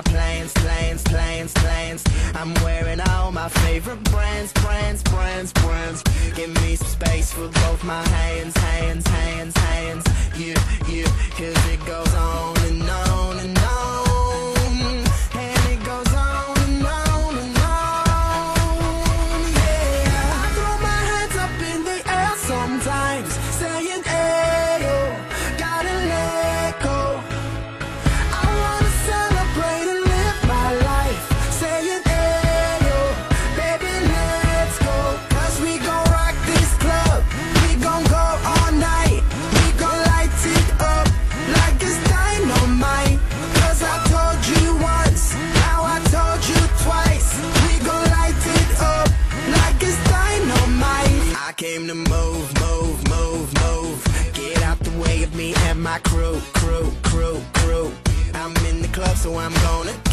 my planes, planes, planes, planes. I'm wearing all my favorite brands, brands, brands, brands. Give me some space for both my hands, hands, hands, hands. Came to move, move, move, move. Get out the way of me and my crew, crew, crew, crew. I'm in the club, so I'm gonna.